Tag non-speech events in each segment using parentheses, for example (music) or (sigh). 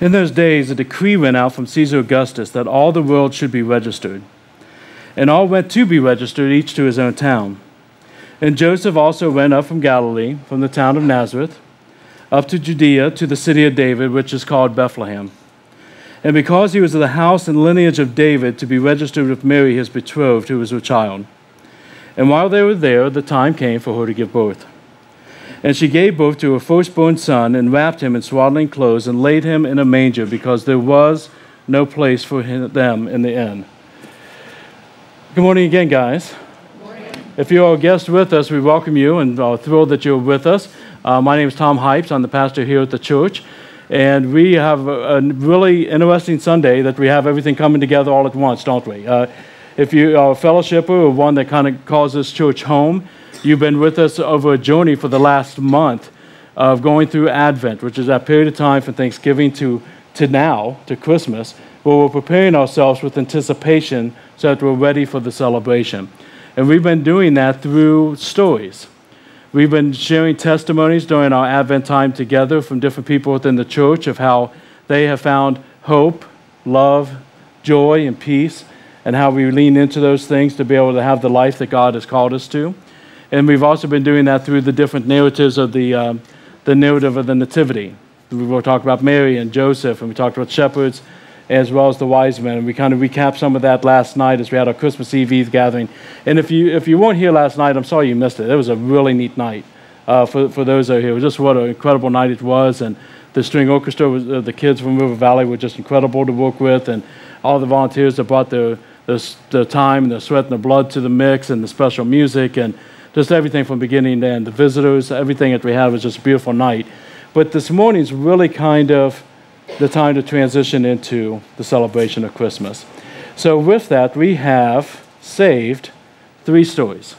In those days, a decree went out from Caesar Augustus that all the world should be registered. And all went to be registered, each to his own town. And Joseph also went up from Galilee, from the town of Nazareth, up to Judea, to the city of David, which is called Bethlehem. And because he was of the house and lineage of David, to be registered with Mary, his betrothed, who was a child. And while they were there, the time came for her to give birth. And she gave birth to her firstborn son, and wrapped him in swaddling clothes, and laid him in a manger, because there was no place for him, them in the inn. Good morning again, guys. If you're a guest with us, we welcome you and are thrilled that you're with us. Uh, my name is Tom Hypes. I'm the pastor here at the church. And we have a, a, really interesting Sunday that we have everything coming together all at once, don't we? Uh, if you are a fellowshipper or one that kind of calls this church home, you've been with us over a journey for the last month of going through Advent, which is that period of time from Thanksgiving to, to now, to Christmas, where we're preparing ourselves with anticipation so that we're ready for the celebration. And we've been doing that through stories. We've been sharing testimonies during our Advent time together from different people within the church of how they have found hope, love, joy, and peace, and how we lean into those things to be able to have the life that God has called us to. And we've also been doing that through the different narratives of the, um, the narrative of the Nativity. We will talk about Mary and Joseph, and we talked about shepherds as well as the wise men. And we kind of recapped some of that last night as we had our Christmas Eve gathering. And if you if you weren't here last night, I'm sorry you missed it. It was a really neat night uh, for for those that are here. Just what an incredible night it was, and the string orchestra was uh, the kids from River Valley were just incredible to work with, and all the volunteers that brought their the, the time and the sweat and their blood to the mix, and the special music, and just everything from beginning to end. The visitors, everything that we have was just a beautiful night. But this morning's really kind of the time to transition into the celebration of Christmas. So, with that, we have saved three stories.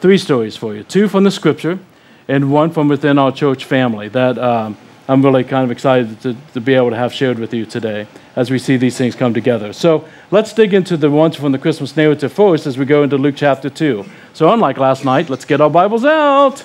Three stories for you two from the scripture and one from within our church family that um, I'm really kind of excited to, to be able to have shared with you today as we see these things come together. So, let's dig into the ones from the Christmas narrative first as we go into Luke chapter 2. So, unlike last night, let's get our Bibles out.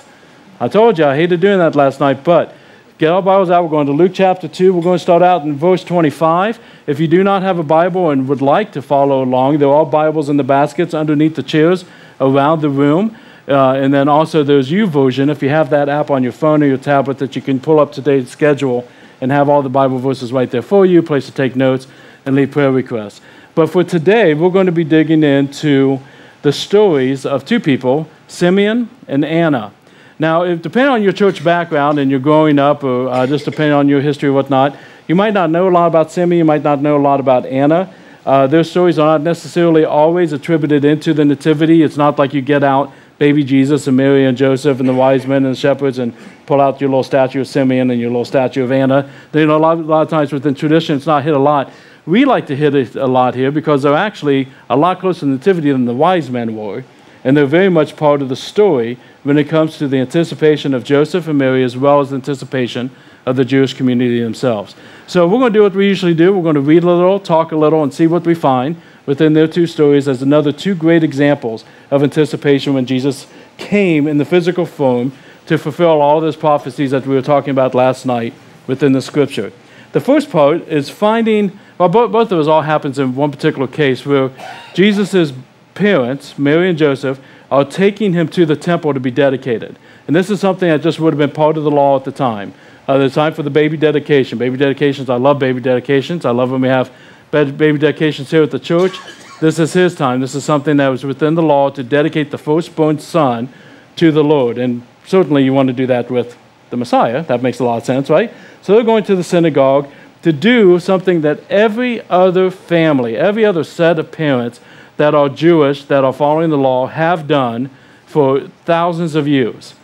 I told you I hated doing that last night, but Get our Bibles out. We're going to Luke chapter 2. We're going to start out in verse 25. If you do not have a Bible and would like to follow along, there are Bibles in the baskets underneath the chairs around the room. Uh, and then also there's YouVersion. If you have that app on your phone or your tablet that you can pull up today's schedule and have all the Bible verses right there for you, place to take notes and leave prayer requests. But for today, we're going to be digging into the stories of two people, Simeon and Anna. Now, if, depending on your church background and you're growing up, or uh, just depending on your history or whatnot, you might not know a lot about Simeon, you might not know a lot about Anna. Uh, their stories are not necessarily always attributed into the Nativity. It's not like you get out baby Jesus and Mary and Joseph and the wise men and the shepherds and pull out your little statue of Simeon and your little statue of Anna. You know, a lot, a lot of times within tradition, it's not hit a lot. We like to hit it a lot here because they're actually a lot closer to Nativity than the wise men were. And they're very much part of the story when it comes to the anticipation of Joseph and Mary as well as the anticipation of the Jewish community themselves. So we're going to do what we usually do. We're going to read a little, talk a little, and see what we find within their two stories as another two great examples of anticipation when Jesus came in the physical form to fulfill all those prophecies that we were talking about last night within the scripture. The first part is finding, well, both, both of us all happens in one particular case where Jesus' parents, Mary and Joseph, are taking him to the temple to be dedicated. And this is something that just would have been part of the law at the time. Uh, the time for the baby dedication. Baby dedications, I love baby dedications. I love when we have baby dedications here at the church. This is his time. This is something that was within the law to dedicate the firstborn son to the Lord. And certainly you want to do that with the Messiah. That makes a lot of sense, right? So they're going to the synagogue to do something that every other family, every other set of parents that are Jewish, that are following the law, have done for thousands of years.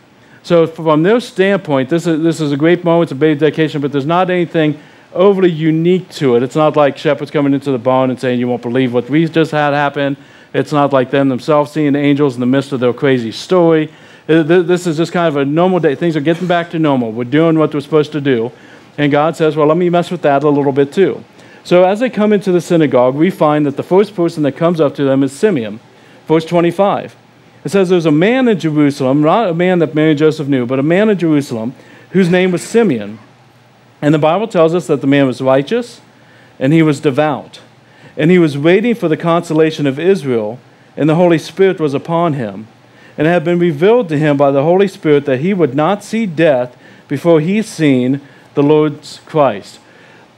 So, from their standpoint, this is, this is a great moment, a big dedication, but there's not anything overly unique to it. It's not like shepherds coming into the barn and saying, You won't believe what we just had happen. It's not like them themselves seeing the angels in the midst of their crazy story. Uh, this is just kind of a normal day. Things are getting back to normal. We're doing what we're supposed to do. And God says, Well, let me mess with that a little bit too. So as they come into the synagogue, we find that the first person that comes up to them is Simeon. Verse 25. It says there's a man in Jerusalem, not a man that Mary and Joseph knew, but a man in Jerusalem whose name was Simeon. And the Bible tells us that the man was righteous and he was devout. And he was waiting for the consolation of Israel, and the Holy Spirit was upon him. And it had been revealed to him by the Holy Spirit that he would not see death before he seen the Lord's Christ.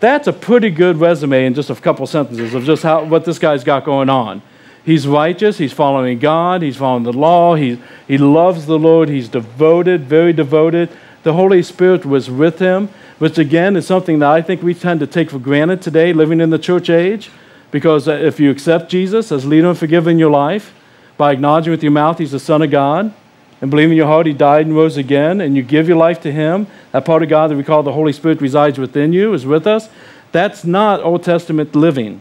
That's a pretty good resume in just a couple sentences of just how, what this guy's got going on. He's righteous, he's following God, he's following the law, he, he loves the Lord, he's devoted, very devoted. The Holy Spirit was with him, which again is something that I think we tend to take for granted today, living in the church age. Because uh, if you accept Jesus as leader and forgiver in your life, by acknowledging with your mouth he's the Son of God, and believing in your heart he died and rose again, and you give your life to him, that part of God that we call the Holy Spirit resides within you, is with us. That's not Old Testament living.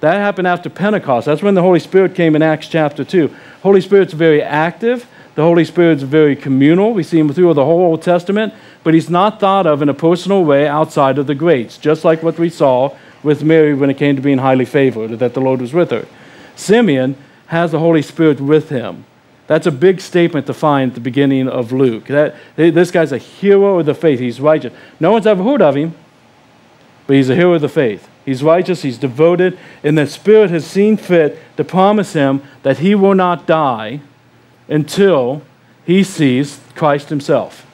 That happened after Pentecost. That's when the Holy Spirit came in Acts chapter 2. Holy Spirit's very active. The Holy Spirit's very communal. We see him through the whole Old Testament, but he's not thought of in a personal way outside of the greats, just like what we saw with Mary when it came to being highly favored, that the Lord was with her. Simeon has the Holy Spirit with him. That's a big statement to find at the beginning of Luke. That, this guy's a hero of the faith. He's righteous. No one's ever heard of him, but he's a hero of the faith. He's righteous, he's devoted, and the Spirit has seen fit to promise him that he will not die until he sees Christ himself.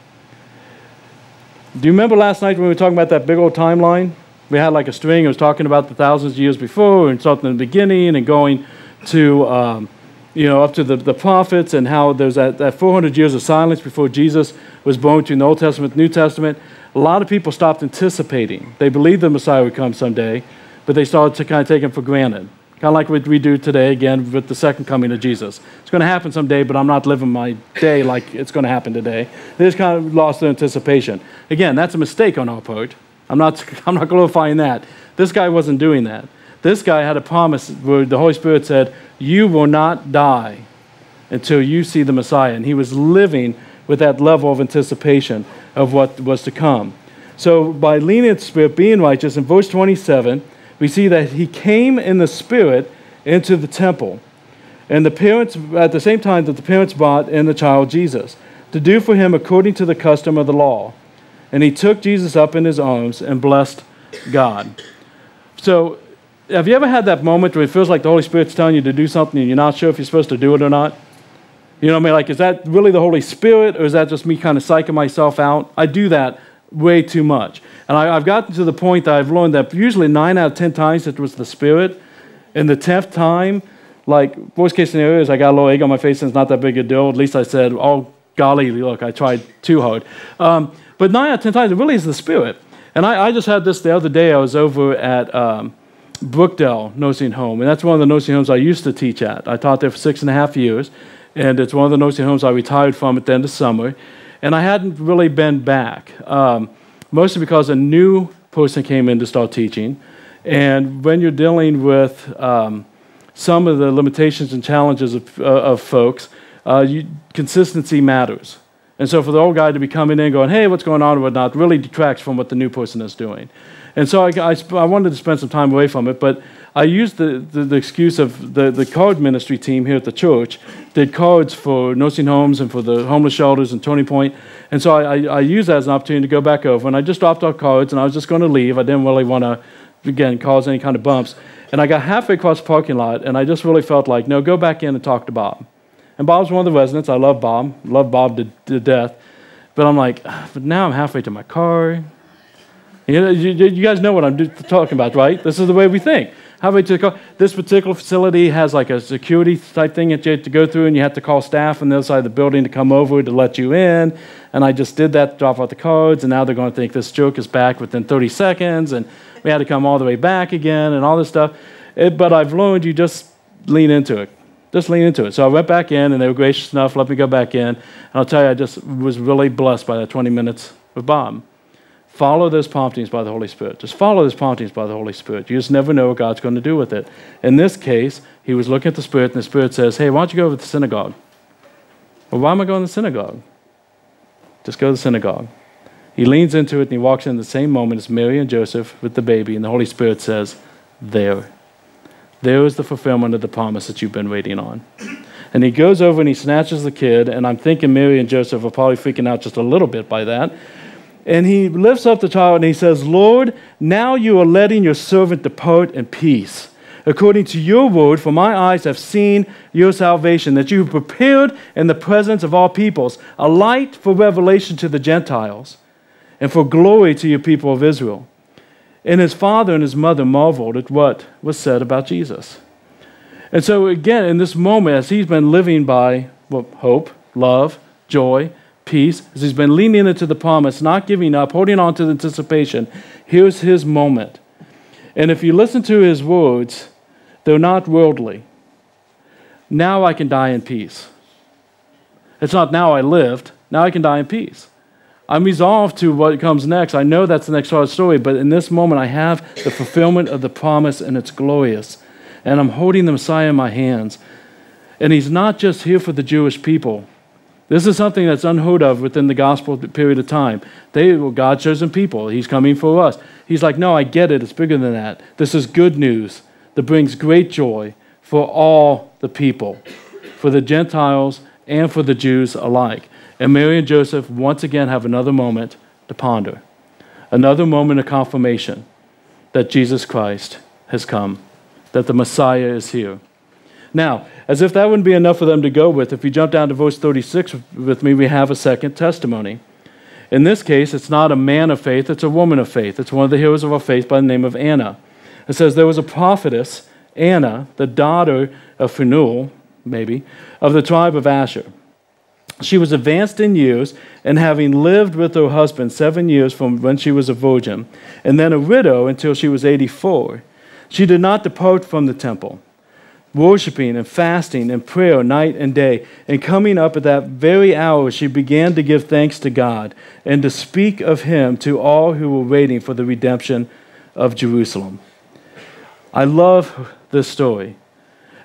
Do you remember last night when we were talking about that big old timeline? We had like a string, it was talking about the thousands of years before, and something in the beginning, and going to, um, you know, up to the, the prophets, and how there's that, that 400 years of silence before Jesus was born between the Old Testament New Testament. A lot of people stopped anticipating. They believed the Messiah would come someday, but they started to kind of take him for granted. Kind of like what we do today, again, with the second coming of Jesus. It's going to happen someday, but I'm not living my day like it's going to happen today. They just kind of lost their anticipation. Again, that's a mistake on our part. I'm not, (laughs) I'm not glorifying that. This guy wasn't doing that. This guy had a promise where the Holy Spirit said, You will not die until you see the Messiah. And he was living with that level of anticipation of what was to come. So, by leaning Spirit, being righteous, in verse 27, we see that he came in the Spirit into the temple. And the parents, at the same time that the parents brought in the child Jesus, to do for him according to the custom of the law. And he took Jesus up in his arms and blessed God. So, have you ever had that moment where it feels like the Holy Spirit's telling you to do something and you're not sure if you're supposed to do it or not? You know what I mean? Like, is that really the Holy Spirit or is that just me kind of psyching myself out? I do that way too much. And I, have gotten to the point that I've learned that usually nine out of ten times it was the Spirit. And the tenth time, like, worst case scenario is I got a little egg on my face and it's not that big a deal. At least I said, oh, golly, look, I tried too hard. Um, but nine out of ten times, it really is the Spirit. And I, I just had this the other day. I was over at um, Brookdale Nursing Home, and that's one of the nursing homes I used to teach at. I taught there for six and a half years, and it's one of the nursing homes I retired from at the end of summer and I hadn't really been back, um, mostly because a new person came in to start teaching. And when you're dealing with um, some of the limitations and challenges of, uh, of folks, uh, you, consistency matters. And so for the old guy to be coming in going, hey, what's going on and whatnot, really detracts from what the new person is doing. And so I, I, I wanted to spend some time away from it, but I used the, the, the, excuse of the, the card ministry team here at the church did cards for nursing homes and for the homeless shelters and Tony Point. And so I, I, I used that as an opportunity to go back over. And I just dropped off cards and I was just going to leave. I didn't really want to, again, cause any kind of bumps. And I got halfway across the parking lot and I just really felt like, no, go back in and talk to Bob. And Bob's one of the residents. I love Bob, love Bob to, to death. But I'm like, ah, but now I'm halfway to my car. You, know, you, you guys know what I'm talking about, right? This is the way we think. How about you call, this particular facility has like a security type thing that you have to go through, and you have to call staff on the other side of the building to come over to let you in. And I just did that, drop off the cards, and now they're going to think this joke is back within 30 seconds, and we had to come all the way back again, and all this stuff. It, but I've learned you just lean into it. Just lean into it. So I went back in, and they were gracious enough, let me go back in. And I'll tell you, I just was really blessed by that 20 minutes with Bob. Follow those promptings by the Holy Spirit. Just follow those promptings by the Holy Spirit. You just never know what God's going to do with it. In this case, he was looking at the Spirit, and the Spirit says, Hey, why don't you go over to the synagogue? Well, why am I going to the synagogue? Just go to the synagogue. He leans into it and he walks in the same moment as Mary and Joseph with the baby, and the Holy Spirit says, There. There is the fulfillment of the promise that you've been waiting on. And he goes over and he snatches the kid, and I'm thinking Mary and Joseph are probably freaking out just a little bit by that And he lifts up the child and he says, Lord, now you are letting your servant depart in peace. According to your word, for my eyes have seen your salvation, that you have prepared in the presence of all peoples a light for revelation to the Gentiles and for glory to your people of Israel. And his father and his mother marveled at what was said about Jesus. And so, again, in this moment, as he's been living by well, hope, love, joy, peace, as he's been leaning into the promise, not giving up, holding on to the anticipation, here's his moment. And if you listen to his words, they're not worldly. Now I can die in peace. It's not now I lived, now I can die in peace. I'm resolved to what comes next. I know that's the next the story, but in this moment I have the fulfillment of the promise and it's glorious. And I'm holding the Messiah in my hands. And he's not just here for the Jewish people. This is something that's unheard of within the gospel period of time. They were God's chosen people. He's coming for us. He's like, no, I get it. It's bigger than that. This is good news that brings great joy for all the people, for the Gentiles and for the Jews alike. And Mary and Joseph once again have another moment to ponder, another moment of confirmation that Jesus Christ has come, that the Messiah is here. Now, as if that wouldn't be enough for them to go with, if you jump down to verse 36 with me, we have a second testimony. In this case, it's not a man of faith, it's a woman of faith. It's one of the heroes of our faith by the name of Anna. It says, There was a prophetess, Anna, the daughter of Phanuel, maybe, of the tribe of Asher. She was advanced in years, and having lived with her husband seven years from when she was a virgin, and then a widow until she was 84, she did not depart from the temple worshiping and fasting and prayer night and day. And coming up at that very hour, she began to give thanks to God and to speak of him to all who were waiting for the redemption of Jerusalem. I love this story.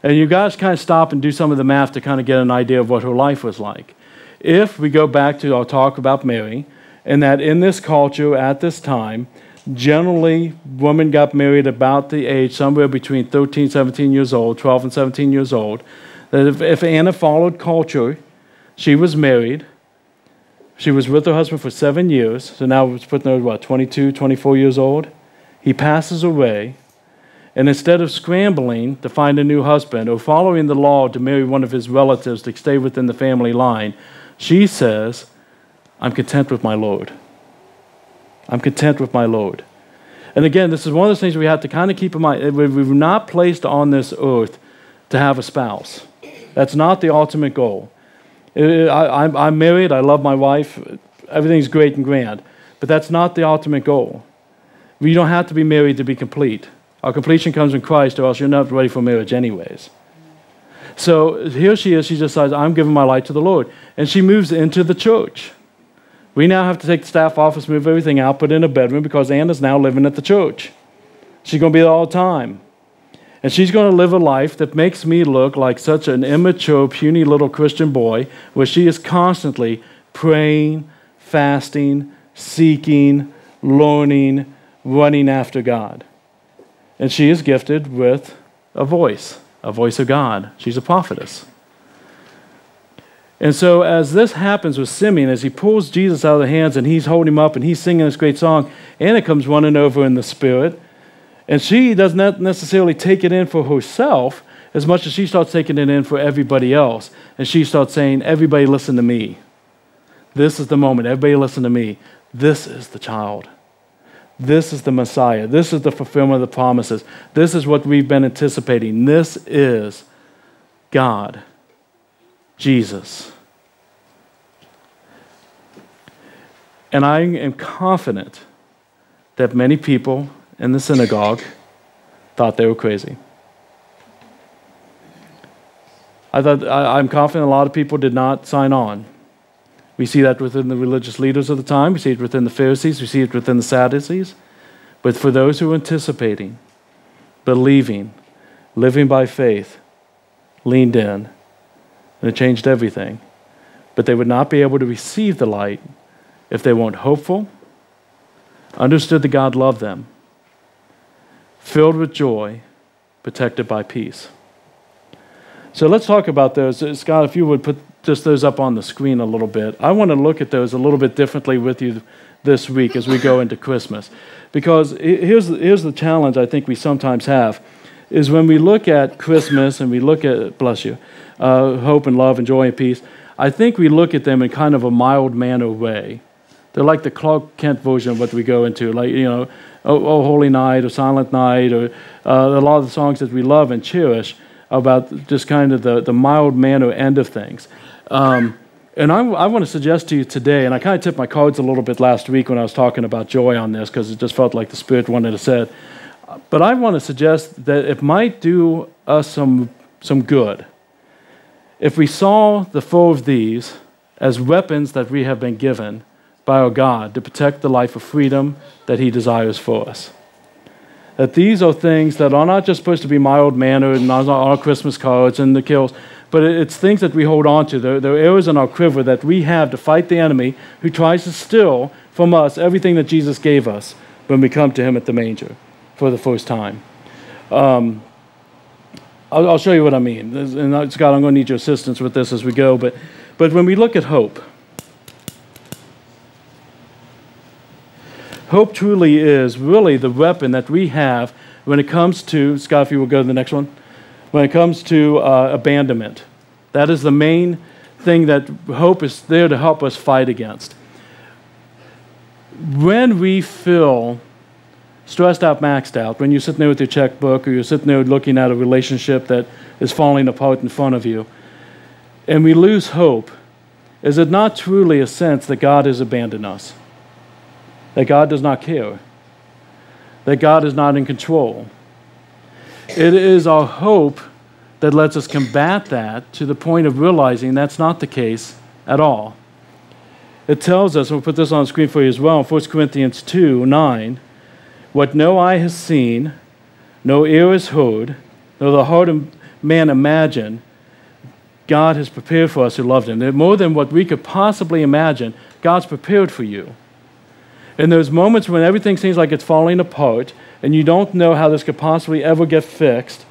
And you guys kind of stop and do some of the math to kind of get an idea of what her life was like. If we go back to our talk about Mary, and that in this culture at this time, Generally, women got married about the age somewhere between 13, 17 years old, 12 and 17 years old. That if, if Anna followed culture, she was married. She was with her husband for seven years. So now it's putting her, what, 22, 24 years old? He passes away. And instead of scrambling to find a new husband or following the law to marry one of his relatives to stay within the family line, she says, I'm content with my Lord. I'm content with my Lord. And again, this is one of those things we have to kind of keep in mind. Eh, We're not placed on this earth to have a spouse. That's not the ultimate goal. Eh, eh, I, am married, I love my wife, everything's great and grand, but that's not the ultimate goal. We don't have to be married to be complete. Our completion comes in Christ, or else you're not ready for marriage, anyways. So here she is, she decides, I'm giving my life to the Lord. And she moves into the church. We now have to take the staff office, move everything out, put in a bedroom because Anna's now living at the church. She's going to be there all the time. And she's going to live a life that makes me look like such an immature, puny little Christian boy, where she is constantly praying, fasting, seeking, learning, running after God. And she is gifted with a voice, a voice of God. She's a prophetess. And so, as this happens with Simeon, as he pulls Jesus out of the hands and he's holding him up and he's singing this great song, Anna comes running over in the spirit. And she does not necessarily take it in for herself as much as she starts taking it in for everybody else. And she starts saying, Everybody listen to me. This is the moment. Everybody listen to me. This is the child. This is the Messiah. This is the fulfillment of the promises. This is what we've been anticipating. This is God. Jesus. And I am confident that many people in the synagogue thought they were crazy. I thought, I, am confident a lot of people did not sign on. We see that within the religious leaders of the time, we see it within the Pharisees, we see it within the Sadducees. But for those who are anticipating, believing, living by faith, leaned in, and it changed everything. But they would not be able to receive the light if they weren't hopeful, understood that God loved them, filled with joy, protected by peace. So let's talk about those. Uh, Scott, if you would put just those up on the screen a little bit. I want to look at those a little bit differently with you this week as we go into Christmas. Because here's, here's the challenge I think we sometimes have is when we look at Christmas and we look at, bless you, uh, hope and love and joy and peace, I think we look at them in kind of a mild manner way. They're like the Clark Kent version of what we go into, like, you know, oh, oh Holy Night or Silent Night or uh, a lot of the songs that we love and cherish about just kind of the, the mild manner end of things. Um, and I, I want to suggest to you today, and I kind of tipped my cards a little bit last week when I was talking about joy on this because it just felt like the Spirit wanted to say it. But I want to suggest that it might do us some, some good if we saw the four of these as weapons that we have been given by our God to protect the life of freedom that He desires for us. That these are things that are not just supposed to be mild mannered and on our Christmas cards and the kills, but it's things that we hold on to. They're, they're arrows in our quiver that we have to fight the enemy who tries to steal from us everything that Jesus gave us when we come to Him at the manger for the first time. Um, I'll, I'll, show you what I mean. And Scott, I'm going to need your assistance with this as we go. But, but when we look at hope, hope truly is really the weapon that we have when it comes to, Scott, if you will go to the next one, when it comes to uh, abandonment. That is the main thing that hope is there to help us fight against. When we feel stressed out, maxed out, when you're sitting there with your checkbook or you're sitting there looking at a relationship that is falling apart in front of you, and we lose hope, is it not truly a sense that God has abandoned us? That God does not care, that God is not in control. It is our hope that lets us combat that to the point of realizing that's not the case at all. It tells us, we'll put this on the screen for you as well, in 1 Corinthians 2 9, what no eye has seen, no ear has heard, nor the heart of man imagined, God has prepared for us who loved Him. More than what we could possibly imagine, God's prepared for you. In those moments when everything seems like it's falling apart and you don't know how this could possibly ever get fixed,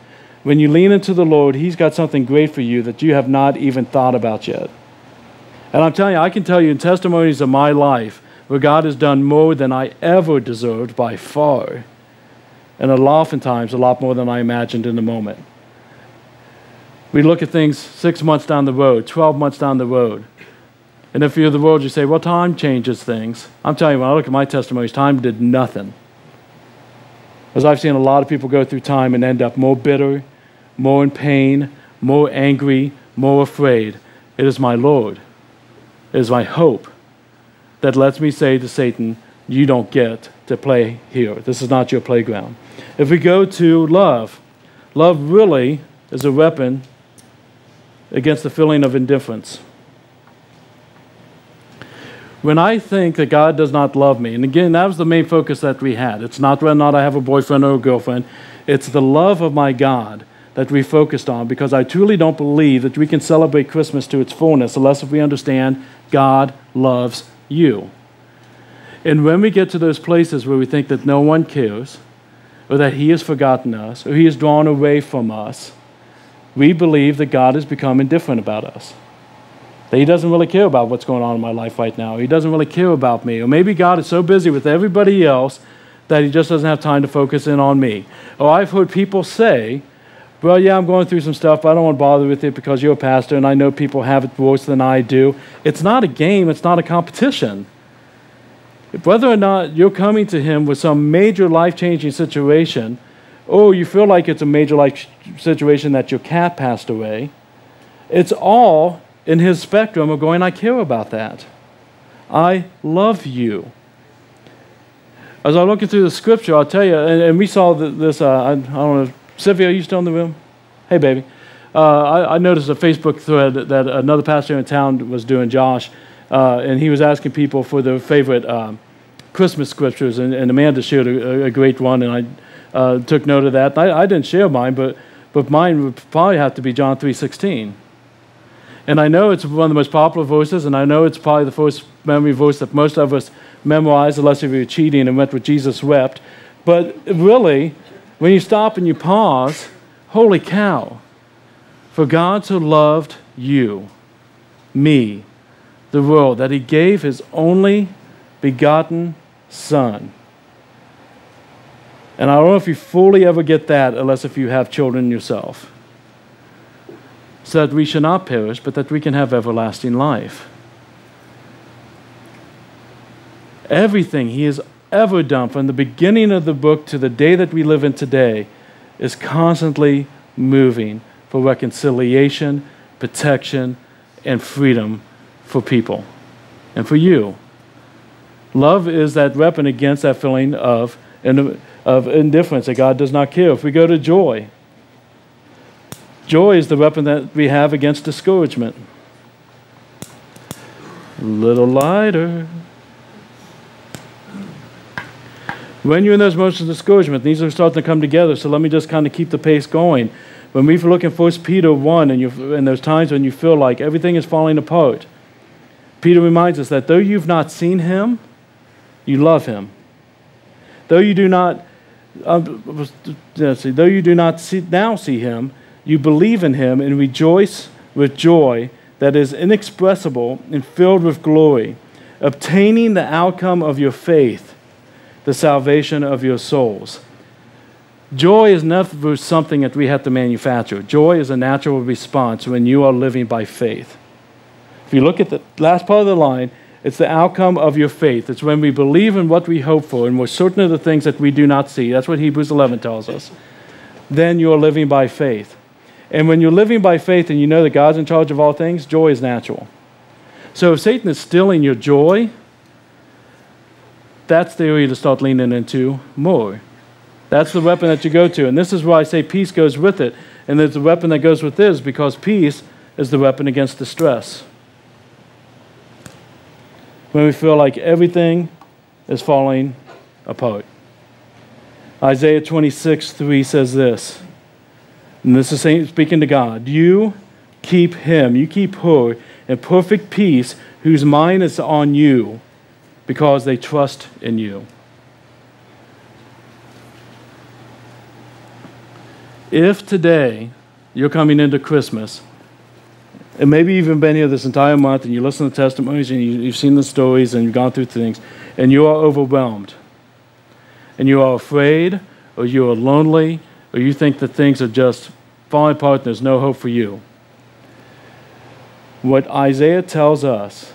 when you lean into the Lord, He's got something great for you that you have not even thought about yet. And I'm telling you, I can tell you in testimonies of my life where God has done more than I ever deserved by far. And oftentimes, a lot more than I imagined in the moment. We look at things six months down the road, 12 months down the road. And if you're the world, you say, well, time changes things. I'm telling you, when I look at my testimonies, time did nothing. As I've seen a lot of people go through time and end up more bitter, more in pain, more angry, more afraid. It is my Lord. It is my hope that lets me say to Satan, You don't get to play here. This is not your playground. If we go to love, love really is a weapon against the feeling of indifference when I think that God does not love me, and again, that was the main focus that we had. It's not whether or not I have a boyfriend or a girlfriend, it's the love of my God that we focused on because I truly don't believe that we can celebrate Christmas to its fullness unless we understand God loves you. And when we get to those places where we think that no one cares, or that He has forgotten us, or He has drawn away from us, we believe that God has become indifferent about us that he doesn't really care about what's going on in my life right now. He doesn't really care about me. Or maybe God is so busy with everybody else that he just doesn't have time to focus in on me. Or I've heard people say, well, yeah, I'm going through some stuff, but I don't want to bother with it because you're a pastor and I know people have it worse than I do. It's not a game, it's not a competition. Whether or not you're coming to him with some major life changing situation, or you feel like it's a major life situation that your cat passed away, it's all in his spectrum of going, I care about that. I love you. As I'm looking through the scripture, I'll tell you, and, and we saw this, uh, I, I, don't know, Sylvia, are you still in the room? Hey, baby. Uh, I, I, noticed a Facebook thread that another pastor in town was doing, Josh, uh, and he was asking people for their favorite um, Christmas scriptures, and, and, Amanda shared a, a great one, and I uh, took note of that. I, I didn't share mine, but, but mine would probably have to be John 3.16. And I know it's one of the most popular verses, and I know it's probably the first memory verse that most of us memorize, unless if you're cheating and went with Jesus wept. But really, when you stop and you pause, holy cow, for God so loved you, me, the world, that he gave his only begotten Son. And I don't know if you fully ever get that unless if you have children yourself. So that we should not perish, but that we can have everlasting life. Everything he has ever done from the beginning of the book to the day that we live in today is constantly moving for reconciliation, protection, and freedom for people and for you. Love is that weapon against that feeling of, of indifference that God does not care. If we go to joy, joy is the weapon that we have against discouragement. A little lighter. When you're in those moments of discouragement, these are starting to come together. So let me just kind of keep the pace going. When we look in 1 Peter 1, and, you, and there's times when you feel like everything is falling apart, Peter reminds us that though you've not seen him, you love him. Though you do not, um, though you do not see, now see him, you believe in him and rejoice with joy that is inexpressible and filled with glory, obtaining the outcome of your faith, the salvation of your souls. Joy is never something that we have to manufacture. Joy is a natural response when you are living by faith. If you look at the last part of the line, it's the outcome of your faith. It's when we believe in what we hope for and we're certain of the things that we do not see. That's what Hebrews 11 tells us. Then you are living by faith. And when you're living by faith and you know that God's in charge of all things, joy is natural. So if Satan is stealing your joy, that's the area to start leaning into more. That's the weapon that you go to. And this is why I say peace goes with it. And there's a weapon that goes with this because peace is the weapon against distress. When we feel like everything is falling apart. Isaiah 26, 3 says this. And this is saying, speaking to God. You keep him, you keep her in perfect peace, whose mind is on you because they trust in you. If today you're coming into Christmas, and maybe you've even been here this entire month and you listen to testimonies and you, have seen the stories and you've gone through things, and you are overwhelmed, and you are afraid, or you are lonely, or you think that things are just falling apart and there's no hope for you. What Isaiah tells us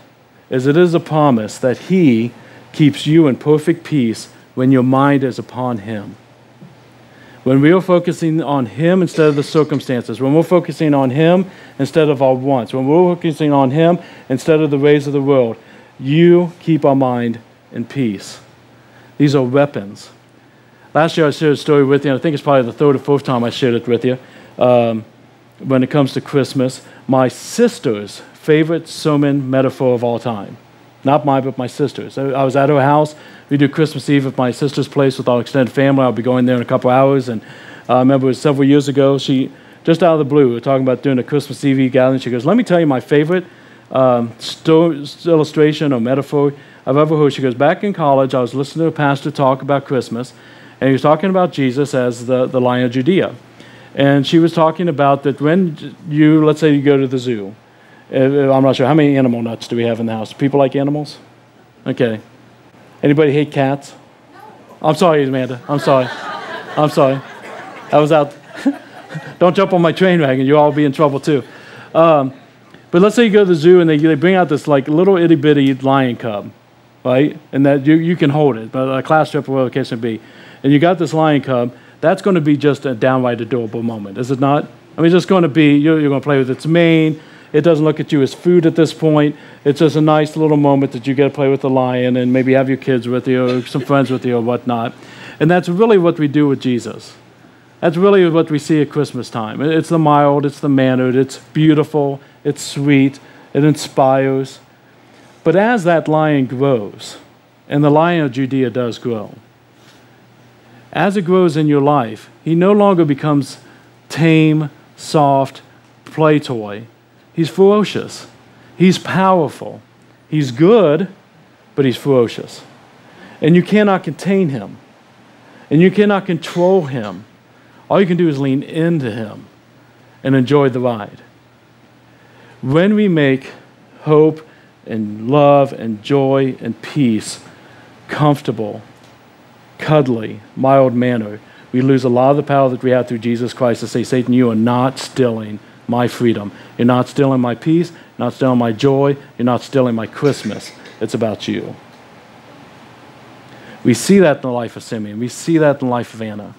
is it is a promise that he keeps you in perfect peace when your mind is upon him when we are focusing on Him instead of the circumstances, when we're focusing on Him instead of our wants, when we're focusing on Him instead of the ways of the world, you keep our mind in peace. These are weapons. Last year I shared a story with you, and I think it's probably the third or fourth time I shared it with you. Um, when it comes to Christmas, my sister's favorite sermon metaphor of all time. Not mine, but my sister's. I was at her house. We do Christmas Eve at my sister's place with our extended family. I'll be going there in a couple hours. And I remember several years ago. She, just out of the blue, we were talking about doing a Christmas Eve gathering. She goes, Let me tell you my favorite um, sto- illustration or metaphor I've ever heard. She goes, Back in college, I was listening to a pastor talk about Christmas, and he was talking about Jesus as the, the Lion of Judea. And she was talking about that when you, let's say you go to the zoo, I'm not sure. How many animal nuts do we have in the house? People like animals? Okay. Anybody hate cats? I'm sorry, Amanda. I'm sorry. I'm sorry. I was out. (laughs) Don't jump on my train wagon. You all be in trouble too. Um, but let's say you go to the zoo and they, they bring out this like little itty bitty lion cub, right? And that you, you can hold it, but a class trip or whatever the case may be. And you got this lion cub. That's going to be just a downright adorable moment, is it not? I mean, it's just going to be, you're, you're going to play with its mane it doesn't look at you as food at this point. It's just a nice little moment that you get to play with the lion and maybe have your kids with you or some friends with you or whatnot. And that's really what we do with Jesus. That's really what we see at Christmas time. It's the mild, it's the mannered, it's beautiful, it's sweet, it inspires. But as that lion grows, and the lion of Judea does grow, as it grows in your life, he no longer becomes tame, soft, play toy. He's ferocious. He's powerful. He's good, but he's ferocious. And you cannot contain him. And you cannot control him. All you can do is lean into him and enjoy the ride. When we make hope and love and joy and peace comfortable, cuddly, mild manner, we lose a lot of the power that we have through Jesus Christ to say, Satan, you are not stealing my freedom. You're not stealing my peace, you're not stealing my joy, you're not stealing my Christmas. It's about you. We see that in the life of Simeon. We see that in the life of Anna.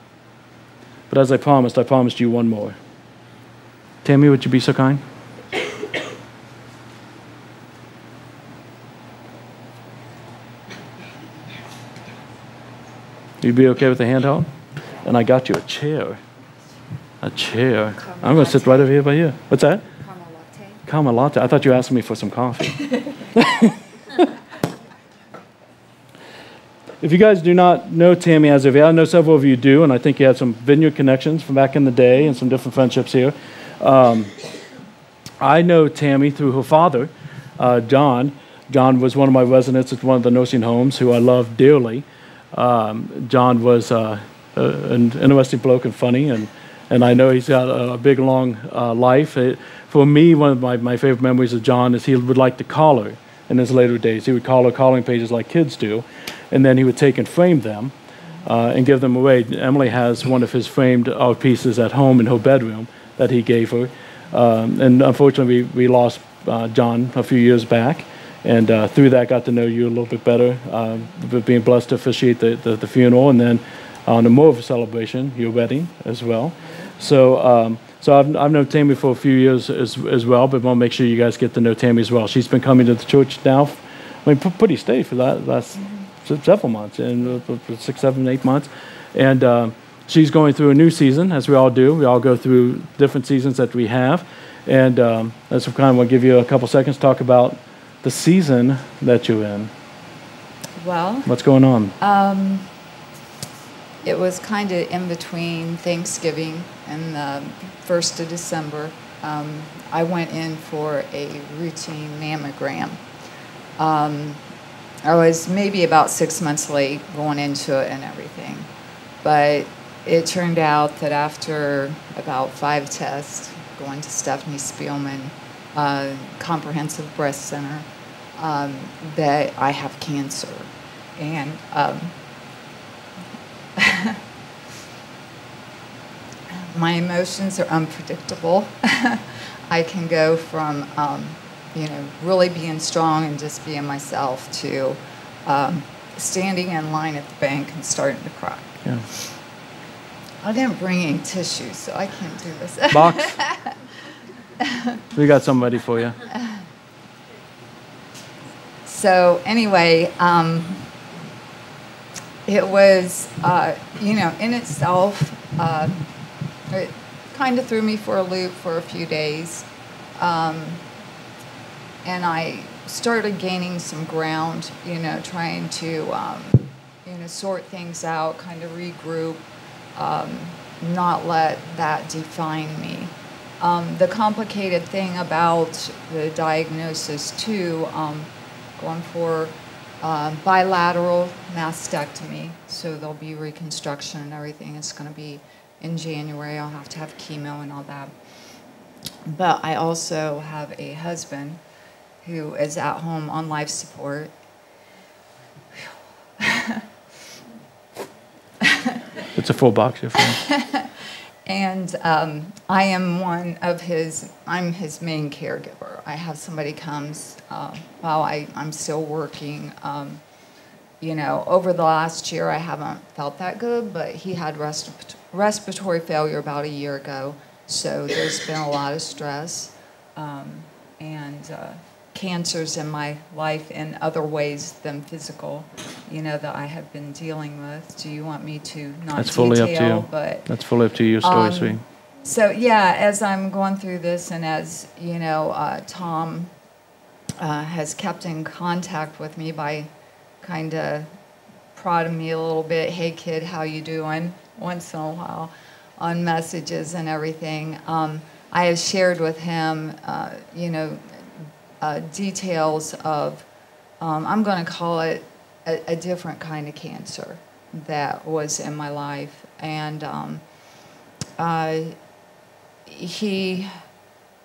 But as I promised, I promised you one more. Tammy, would you be so kind? You'd be okay with the handheld? And I got you a chair. A chair. I'm going to sit right over here by you. What's that? Caramel latte. Latte. I thought you were asking me for some coffee. (laughs) if you guys do not know Tammy as I know several of you do, and I think you had some vineyard connections from back in the day and some different friendships here. Um, I know Tammy through her father, uh, John. John was one of my residents at one of the nursing homes who I love dearly. Um, John was uh, an interesting bloke and funny, and, and I know he's got a, big, long uh, life. It, for me, one of my, my favorite memories of John is he would like to call her in his later days. He would call her calling pages like kids do, and then he would take and frame them uh, and give them away. Emily has one of his framed art pieces at home in her bedroom that he gave her. Um, and unfortunately, we, we lost uh, John a few years back and uh, through that got to know you a little bit better, uh, being blessed to officiate the, the, the, funeral, and then on the more of a celebration, your wedding as well. So, um, so I've, I've known Tammy for a few years as, as well, but I want to make sure you guys get to know Tammy as well. She's been coming to the church now, I mean, pretty steady for that last several months, and uh, six, seven, eight months, and uh, she's going through a new season, as we all do. We all go through different seasons that we have, and um, that's kind of want to give you a couple seconds to talk about the season that you're in. Well, what's going on? Um, it was kind of in between Thanksgiving and the first of December. Um, I went in for a routine mammogram. Um, I was maybe about six months late going into it and everything, but it turned out that after about five tests, going to Stefanie Spielman uh, Comprehensive Breast Center, um, that I have cancer. And um, (laughs) my emotions are unpredictable. (laughs) I can go from, um, you know, really being strong and just being myself to um, standing in line at the bank and starting to cry. Yeah. I didn't bring any tissues, so I can't do this. Box. (laughs) we got somebody for you. So anyway, um, it was, uh, you know, in itself, uh, it kind of threw me for a loop for a few days. Um, and I started gaining some ground, you know, trying to, um, you know, sort things out, kind of regroup, um, not let that define me. Um, the complicated thing about the diagnosis, too, um, going for uh, bilateral mastectomy. So there'll be reconstruction and everything. It's going to be in January. I'll have to have chemo and all that. But I also have a husband who is at home on life support. it's a full box, your (laughs) friend. And um, I am one of his, I'm his main caregiver. I have somebody comes uh, while I, I'm still working. Um, you know, over the last year, I haven't felt that good, but he had resp- respiratory failure about a year ago. So there's been a lot of stress. Um, and uh, cancers in my life in other ways than physical, you know, that I have been dealing with. Do you want me to not That's fully detail, up to you. But That's fully up to you, your story, um, sweet. So yeah, as I'm going through this, and as you know, uh, Tom uh, has kept in contact with me by kind of prodding me a little bit. Hey kid, how you doing? Once in a while, on messages and everything. Um, I have shared with him, uh, you know, uh, details of, um, I'm going to call it a, a, different kind of cancer that was in my life. And um, uh, he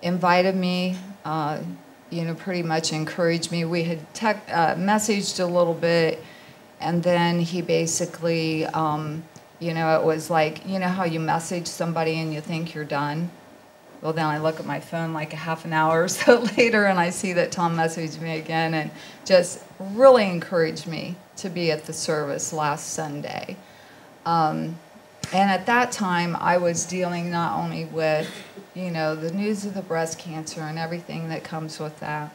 invited me, uh, you know, pretty much encouraged me. We had tech, uh, messaged a little bit, and then he basically, um, you know, it was like, you know how you message somebody and you think you're done? Well, then I look at my phone like a half an hour or so (laughs) later and I see that Tom messaged me again and just really encouraged me to be at the service last Sunday. Um, and at that time, I was dealing not only with, you know, the news of the breast cancer and everything that comes with that,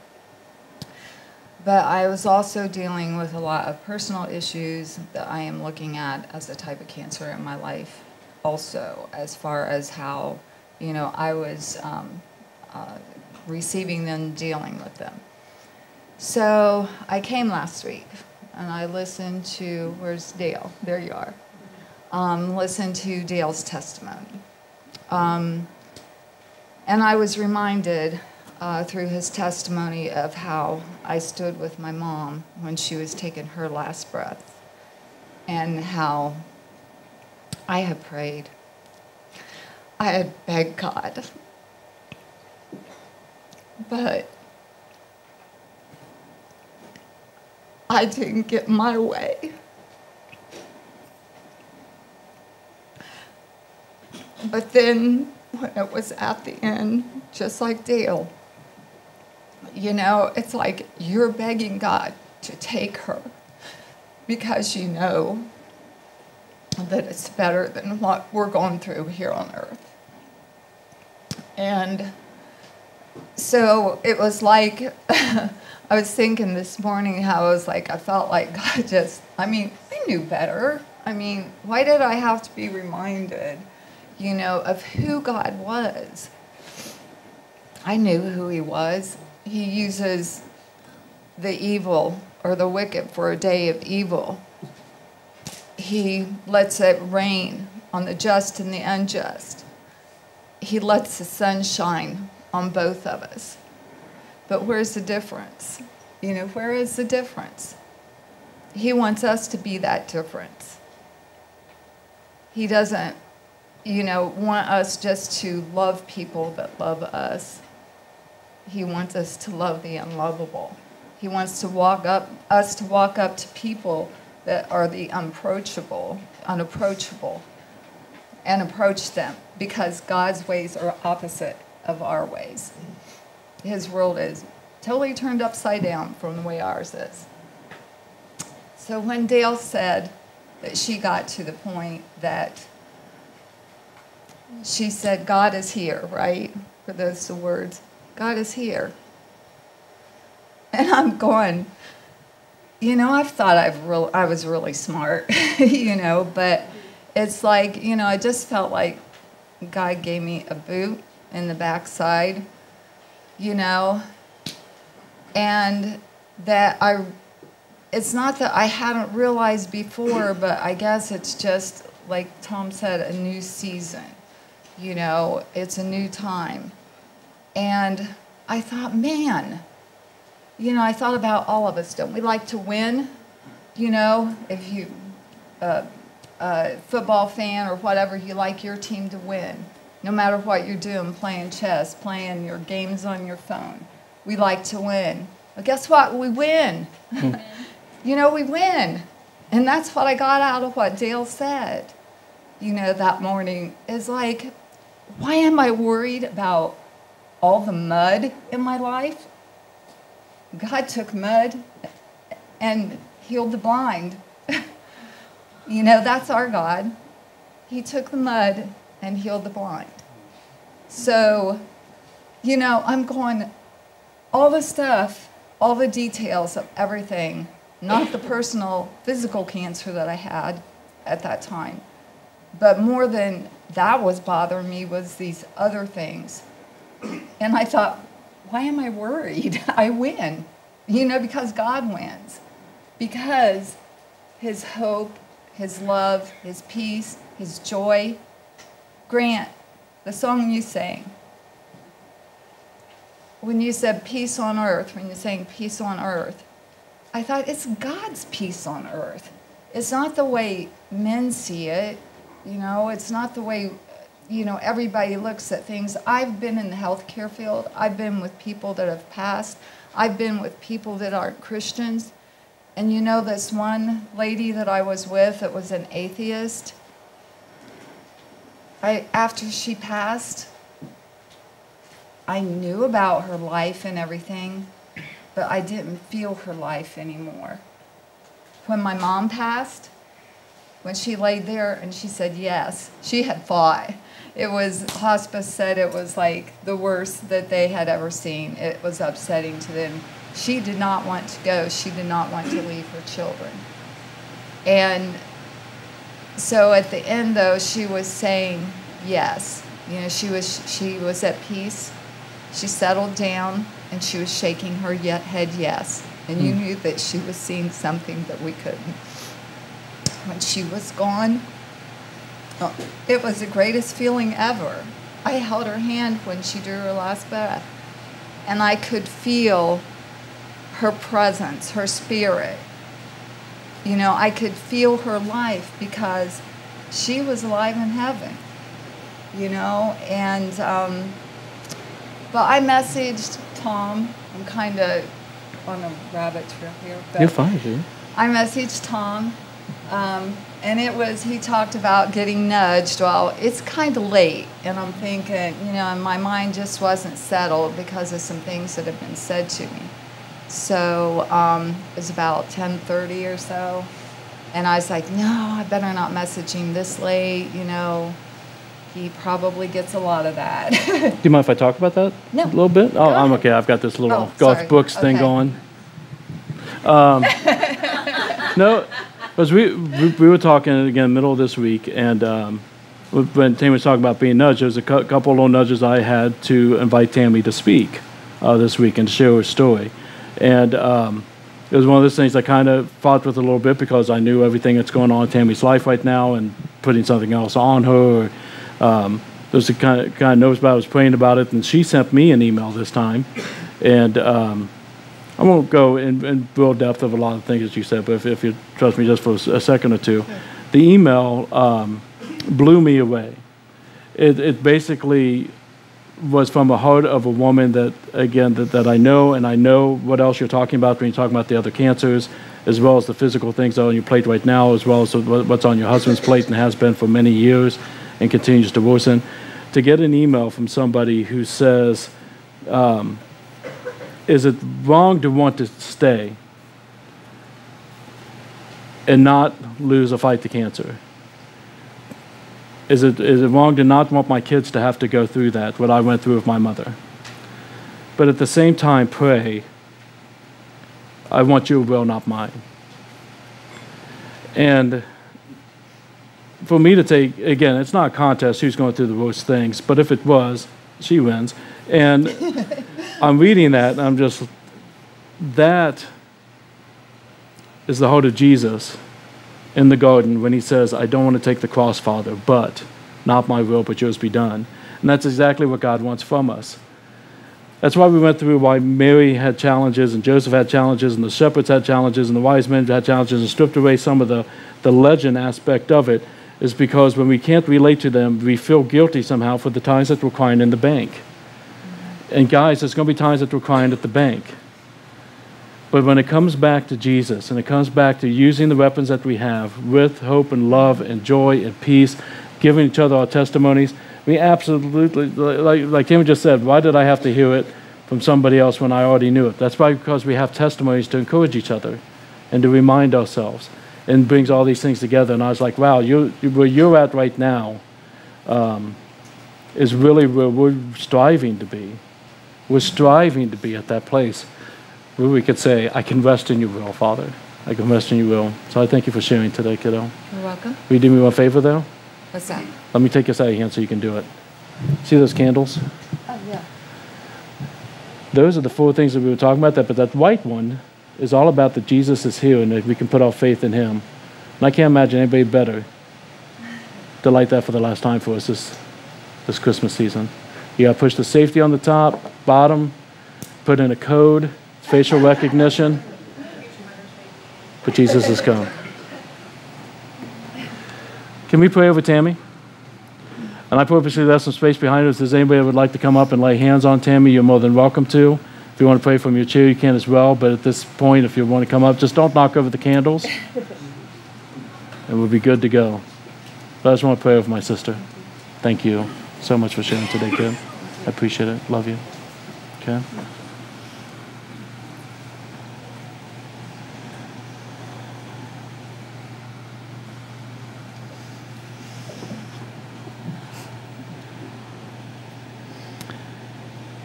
but I was also dealing with a lot of personal issues that I am looking at as a type of cancer in my life, also, as far as how, you know, I was um, uh, receiving them, dealing with them. So I came last week and I listened to, where's Dale? There you are. Um, listened to Dale's testimony. Um, and I was reminded uh, through his testimony of how I stood with my mom when she was taking her last breath and how I had prayed. I had begged God. But I didn't get my way. But then, when it was at the end, just like Dale, you know, it's like you're begging God to take her because you know that it's better than what we're going through here on earth. And so it was like, (laughs) I was thinking this morning how I was like, I felt like (laughs) God just, I mean, I knew better. I mean, why did I have to be reminded, you know, of who God was? I knew who He was he uses the evil or the wicked for a day of evil. He lets it rain on the just and the unjust. He lets the sun shine on both of us. But where's the difference? You know, where is the difference? He wants us to be that difference. He doesn't, you know, want us just to love people that love us. He wants us to love the unlovable. He wants to walk up us to walk up to people that are the unapproachable, unapproachable, and approach them because God's ways are opposite of our ways. His world is totally turned upside down from the way ours is. So when Dale said that she got to the point that she said, God is here, right? For those words. God is here. And I'm going, you know, I've thought I've real, I was really smart, (laughs) you know, but it's like, you know, I just felt like God gave me a boot in the backside, you know, and that I, it's not that I hadn't realized before, but I guess it's just, like Tom said, a new season, you know, it's a new time. And I thought, man, you know, I thought about all of us. Don't we like to win? You know, if you, uh, a football fan or whatever, you like your team to win. No matter what you're doing, playing chess, playing your games on your phone. We like to win. But guess what? We win. (laughs) you know, we win. And that's what I got out of what Dale said, you know, that morning. Is like, why am I worried about all the mud in my life. God took mud and healed the blind. (laughs) you know, that's our God. He took the mud and healed the blind. So, you know, I'm going, all the stuff, all the details of everything, not the personal physical cancer that I had at that time, but more than that was bothering me was these other things and I thought, why am I worried? (laughs) I win, you know, because God wins. Because His hope, His love, His peace, His joy. Grant, the song you sang, when you said peace on earth, when you're saying peace on earth, I thought it's God's peace on earth. It's not the way men see it, you know, it's not the way you know, everybody looks at things. I've been in the healthcare field. I've been with people that have passed. I've been with people that aren't Christians. And you know, this one lady that I was with, that was an atheist. I, after she passed, I knew about her life and everything, but I didn't feel her life anymore. When my mom passed, when she laid there and she said yes, she had fought. It was, hospice said it was like the worst that they had ever seen. It was upsetting to them. She did not want to go, she did not want to leave her children. And so at the end, though, she was saying yes. You know, she was, she was at peace she settled down and she was shaking her head yes. And you mm. knew that she was seeing something that we couldn't. When she was gone, it was the greatest feeling ever. I held her hand when she drew her last breath, and I could feel her presence, her spirit. You know, I could feel her life because she was alive in heaven, you know, and um, well, I messaged Tom. I'm kind of on a rabbit trail here. But You're fine, dude. I messaged Tom, um, and it was he talked about getting nudged. Well, it's kind of late, and I'm thinking, you know, and my mind just wasn't settled because of some things that have been said to me. So um, it was about 10:30 or so, and I was like, no, I better not message him this late, you know he probably gets a lot of that. (laughs) Do you mind if I talk about that no. a little bit? Oh, I'm okay. I've got this little oh, golf sorry. books thing going. (laughs) Um, (laughs) no, because we, we, we were talking again middle of this week, and um, when Tammy was talking about being nudged, there was a cu- couple little nudges I had to invite Tammy to speak uh, this week and share her story, and. Um, it was one of those things I kind of fought with a little bit because I knew everything that's going on in Tammy's life right now and putting something else on her um, those kind of kind of knows about. I was praying about it, and she sent me an email this time, and um, I won't go in, in, real depth of a lot of things that you said, but if, if you trust me just for a second or two, the email um, blew me away. It, it basically was from the heart of a woman that again that, that I know and I know what else you're talking about when you're talking about the other cancers as well as the physical things on your plate right now as well as what's on your husband's plate and has been for many years and continues to worsen. To get an email from somebody who says, um, Is it wrong to want to stay and not lose a fight to cancer? Is it, is it wrong to not want my kids to have to go through that, what I went through with my mother? But at the same time, pray, I want your will, not mine. And for me to take again, it's not a contest who's going through the worst things, but if it was, she wins. And (laughs) I'm reading that, and I'm just that is the heart of Jesus in the garden when he says, I don't want to take the cross, Father, but not my will, but yours be done. And that's exactly what God wants from us. That's why we went through why Mary had challenges and Joseph had challenges and the shepherds had challenges and the wise men had challenges and stripped away some of the, the legend aspect of it is because when we can't relate to them, we feel guilty somehow for the times that we're crying in the bank. And guys, there's going to be times that we're crying at the bank. But when it comes back to Jesus and it comes back to using the weapons that we have with hope and love and joy and peace, giving each other our testimonies, we absolutely, like, like Tim just said, why did I have to hear it from somebody else when I already knew it? That's why because we have testimonies to encourage each other and to remind ourselves and brings all these things together. And I was like, wow, you where you're at right now um, is really where we're striving to be. We're striving to be at that place where we could say, I can rest in your will, Father. I can rest in your will. So I thank you for sharing today, kiddo. You're welcome. Will you do me one favor, though? What's that? Let me take this out of your hand so you can do it. See those candles? Oh, yeah. Those are the four things that we were talking about. That, but that white one is all about that Jesus is here and that we can put our faith in Him. And I can't imagine anybody better to light that for the last time for us this, this Christmas season. You got to push the safety on the top, bottom, put in a code, facial recognition. But Jesus has come. Can we pray over Tammy? And I purposely left some space behind us. If there's anybody that would like to come up and lay hands on Tammy, you're more than welcome to. If you want to pray from your chair, you can as well. But at this point, if you want to come up, just don't knock over the candles, (laughs) and we'll be good to go. But I just want to pray with my sister. Thank you so much for sharing today, kid. I appreciate it. Love you. Okay.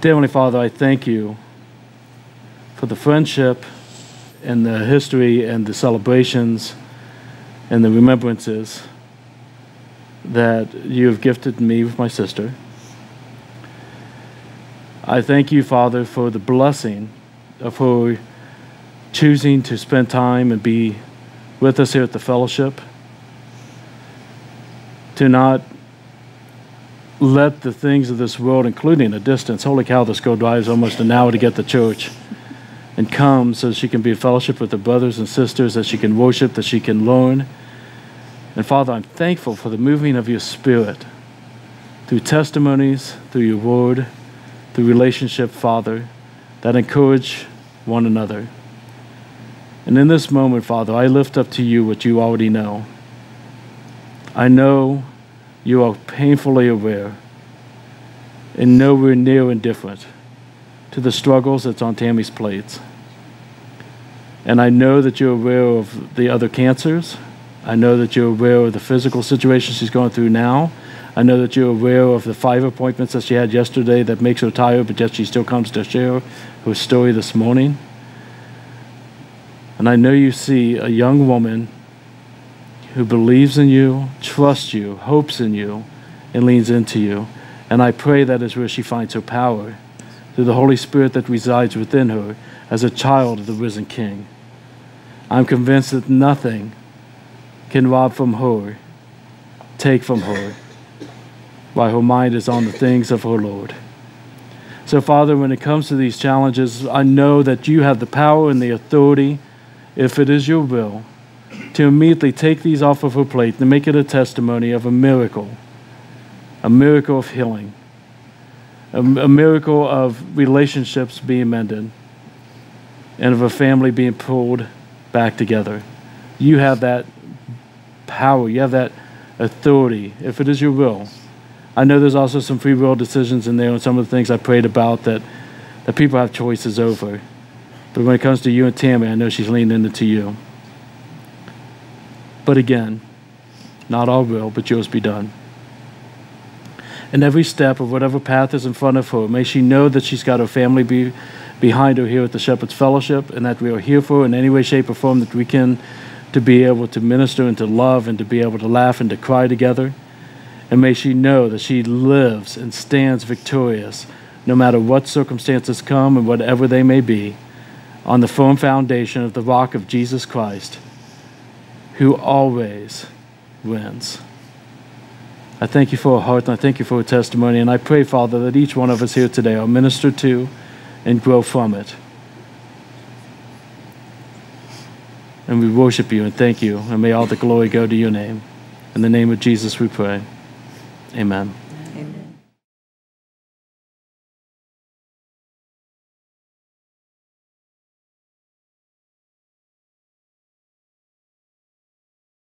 Dear Heavenly Father, I thank you for the friendship and the history and the celebrations and the remembrances that you have gifted me with my sister. I thank you, Father, for the blessing of choosing to spend time and be with us here at the fellowship, to not let the things of this world, including a distance, holy cow, this girl drives almost an hour to get to church and come so she can be in fellowship with her brothers and sisters, that she can worship, that she can learn. And Father, I'm thankful for the moving of your Spirit through testimonies, through your word, through relationship, Father, that encourage one another. And in this moment, Father, I lift up to you what you already know. I know you are painfully aware and nowhere near indifferent to the struggles that's on Tammy's plates. And I know that you're aware of the other cancers. I know that you're aware of the physical situation she's going through now. I know that you're aware of the five appointments that she had yesterday that makes her tired, but yet she still comes to share her story this morning. And I know you see a young woman who believes in you, trusts you, hopes in you, and leans into you. And I pray that is where she finds her power through the Holy Spirit that resides within her as a child of the risen King. I'm convinced that nothing can rob from her, take from her, while her mind is on the things of her Lord. So, Father, when it comes to these challenges, I know that you have the power and the authority, if it is your will, to immediately take these off of her plate and make it a testimony of a miracle, a miracle of healing, a, a miracle of relationships being mended, and of a family being pulled back together. You have that power, you have that authority, if it is your will. I know there's also some free will decisions in there and some of the things I prayed about that, that people have choices over. But when it comes to you and Tammy, I know she's leaning into you. But again, not our will, but yours be done. In every step of whatever path is in front of her, may she know that she's got her family be behind her here at the Shepherd's Fellowship and that we are here for her in any way, shape, or form that we can to be able to minister and to love and to be able to laugh and to cry together. And may she know that she lives and stands victorious no matter what circumstances come and whatever they may be on the firm foundation of the rock of Jesus Christ who always wins. I thank you for a heart and I thank you for a testimony. And I pray, Father, that each one of us here today are ministered to and grow from it. And we worship you and thank you. And may all the glory go to your name. In the name of Jesus we pray. Amen.